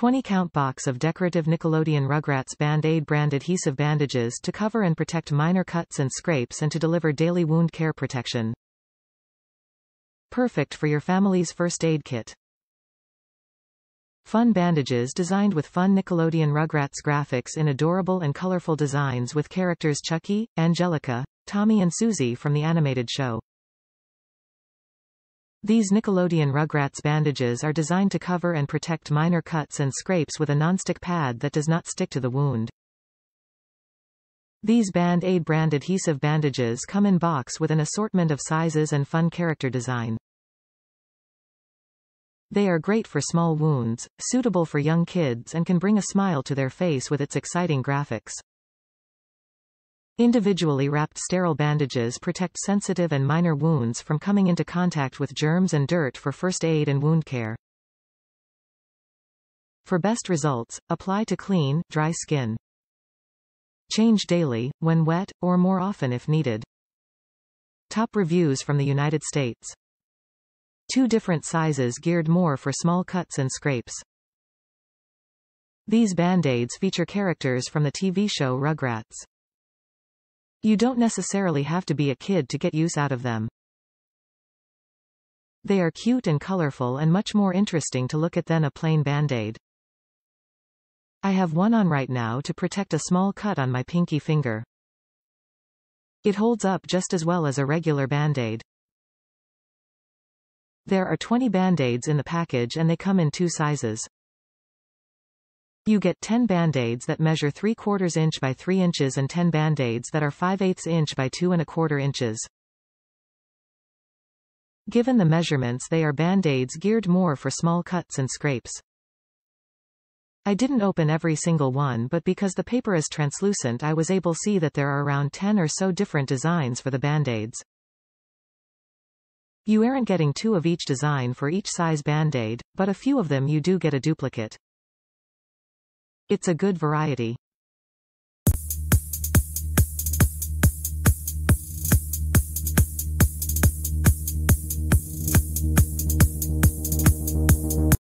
20 count box of decorative Nickelodeon Rugrats Band-Aid brand adhesive bandages to cover and protect minor cuts and scrapes and to deliver daily wound care protection. Perfect for your family's first aid kit. Fun bandages designed with fun Nickelodeon Rugrats graphics in adorable and colorful designs with characters Chuckie, Angelica, Tommy and Susie from the animated show. These Nickelodeon Rugrats bandages are designed to cover and protect minor cuts and scrapes with a nonstick pad that does not stick to the wound. These Band-Aid brand adhesive bandages come in box with an assortment of sizes and fun character design. They are great for small wounds, suitable for young kids and can bring a smile to their face with its exciting graphics. Individually wrapped sterile bandages protect sensitive and minor wounds from coming into contact with germs and dirt for first aid and wound care. For best results, apply to clean, dry skin. Change daily, when wet, or more often if needed. Top reviews from the United States. Two different sizes geared more for small cuts and scrapes. These band-aids feature characters from the TV show Rugrats. You don't necessarily have to be a kid to get use out of them. They are cute and colorful and much more interesting to look at than a plain band-aid. I have one on right now to protect a small cut on my pinky finger. It holds up just as well as a regular band-aid. There are 20 band-aids in the package and they come in two sizes. You get 10 band-aids that measure 3 quarters inch by 3 inches and 10 band-aids that are 5 eighths inch by 2 and a quarter inches. Given the measurements they are band-aids geared more for small cuts and scrapes. I didn't open every single one but because the paper is translucent I was able to see that there are around 10 or so different designs for the band-aids. You aren't getting two of each design for each size band-aid, but a few of them you do get a duplicate. It's a good variety.